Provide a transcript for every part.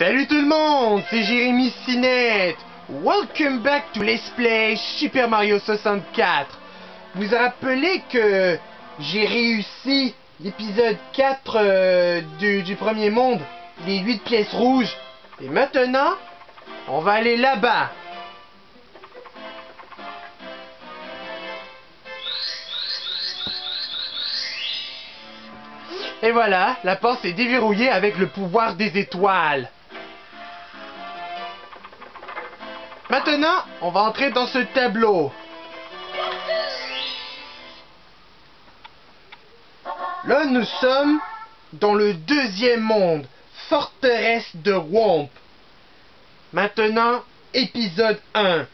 Salut tout le monde, c'est Jérémy Sinette. Welcome back to Let's Play Super Mario 64. Vous vous rappelez que j'ai réussi l'épisode 4 euh, du, du premier monde, les 8 pièces rouges. Et maintenant, on va aller là-bas. Et voilà, la porte est déverrouillée avec le pouvoir des étoiles. Maintenant, on va entrer dans ce tableau. Là, nous sommes dans le deuxième monde, forteresse de Womp. Maintenant, épisode 1,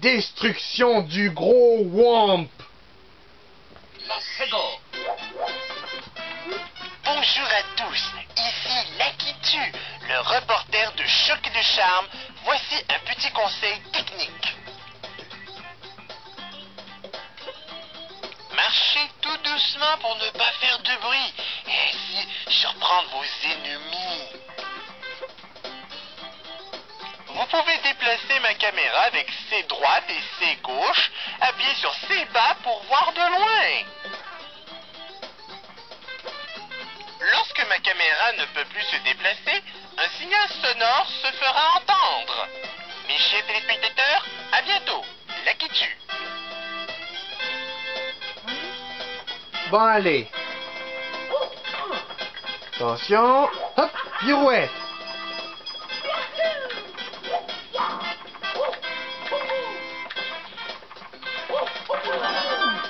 destruction du gros Womp. Bonjour à tous, ici Lakitu, le reporter de Choc de Charme. Voici un petit conseil technique. Marchez tout doucement pour ne pas faire de bruit et ainsi surprendre vos ennemis. Vous pouvez déplacer ma caméra avec ses droites et ses gauches, appuyez sur ses bas pour voir de loin. Lorsque ma caméra ne peut plus se déplacer, un signal sonore se fera entendre. Mes chers téléspectateurs, à bientôt. La. Bon, allez. Attention. Hop, pirouette.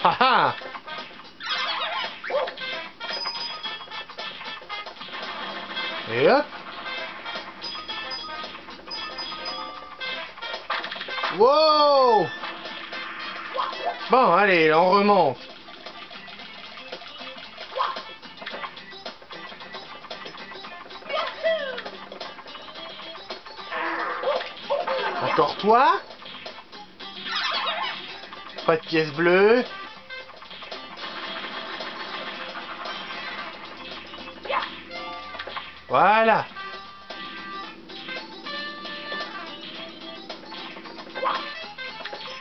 Haha. Et hop. Wow. Bon, allez, on remonte. Encore toi Pas de pièce bleue. Voilà.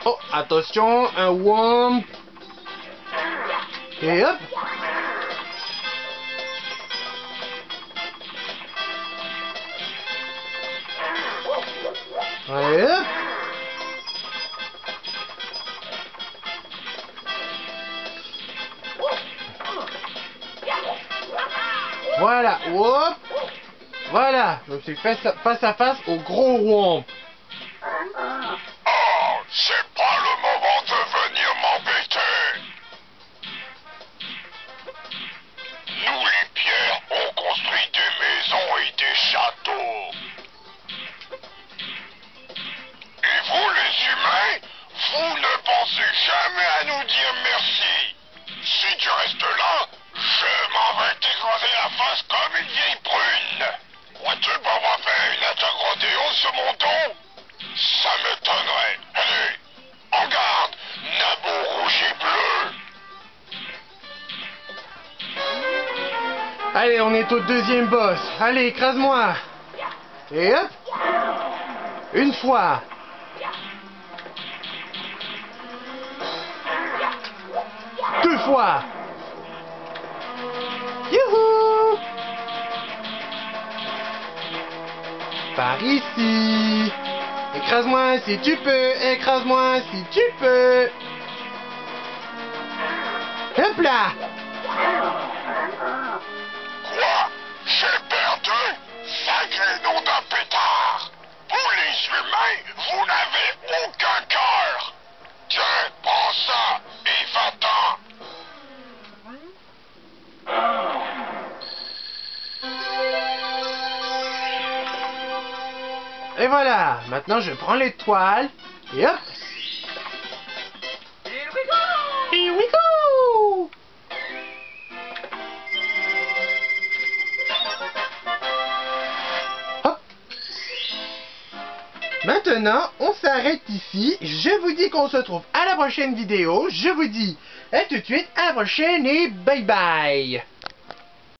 Oh, attention, un womp. Et hop. Et hop. Voilà, hop. Voilà, je suis face, à face au gros womp. Jamais à nous dire merci. Si tu restes là, je m'en vais t'écraser la face comme une vieille prune. Vois-tu pas avoir fait une attaque rodéo sur mon dos? Ça m'étonnerait. Allez, en garde, Nabo rouge et bleu. Allez, on est au deuxième boss. Allez, écrase-moi. Et hop. Une fois. Fois. Youhou. Par ici. Écrase-moi si tu peux. Écrase-moi si tu peux. Hop là. Et voilà, maintenant je prends l'étoile et hop. Here we go. Hop. Maintenant, on s'arrête ici. Je vous dis qu'on se retrouve à la prochaine vidéo. Je vous dis à tout de suite, à la prochaine et bye bye.